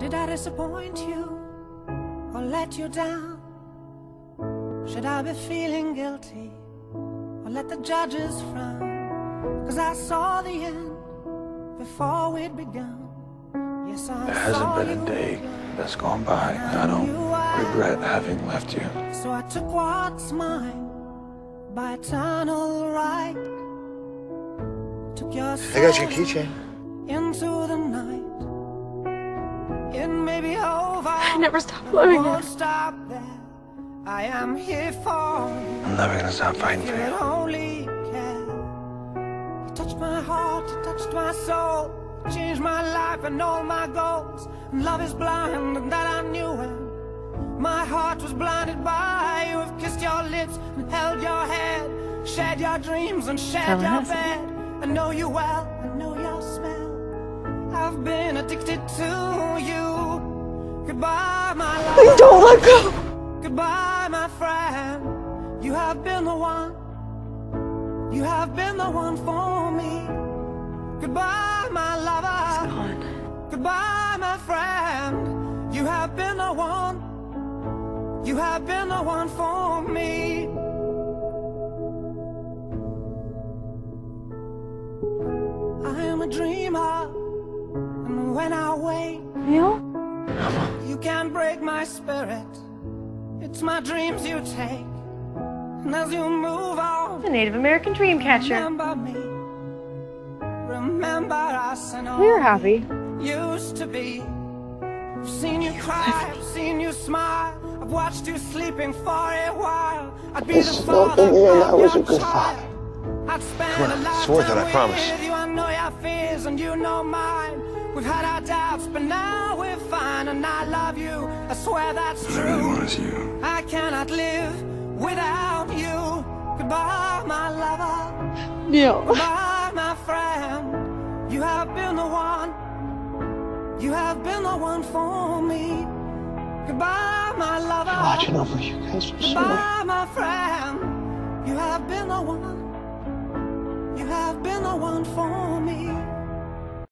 Did I disappoint you or let you down? Should I be feeling guilty or let the judges frown? Cause I saw the end before we'd begun. Yes, I There hasn't saw been a day again. that's gone by. I don't regret having left you. So I took what's mine by eternal right. Took your I got your keychain. It may be over. I never stop loving you. stop. I am here for. I'm never gonna stop fighting for you you. only care. You touched my heart, you touched my soul, you changed my life and all my goals. And love is blind, and that I knew when my heart was blinded by you. Have kissed your lips and held your head, shared your dreams and shared your Tallahassee. bed. I know you well, I know your smell. I've been addicted to you. Love. Don't let go. Goodbye, my friend. You have been the one. You have been the one for me. Goodbye, my lover. Gone. Goodbye, my friend. You have been the one. You have been the one for me. I am a dreamer, and when I wake. Neal? You can't break my spirit. It's my dreams you take. And as you move on, The Native American dream catcher. remember me. Remember us and all We were happy. we used to be. I've seen you cry, I've seen you smile. I've watched you sleeping for a while. I'd be This the not father the year of I was a good child. father. I'd spend Come on, a it's worth it, I lifetime promise. with you. I know your fears and you know mine. We've had our doubts, but now we're fine, and I love you. I swear that's true. was you. I cannot live without you. Goodbye, my lover. Neal. Goodbye, my friend. You have been the one. You have been the one for me. Goodbye, my lover. Watching over you guys for so. Goodbye, my friend. You have been the one. You have been the one for me.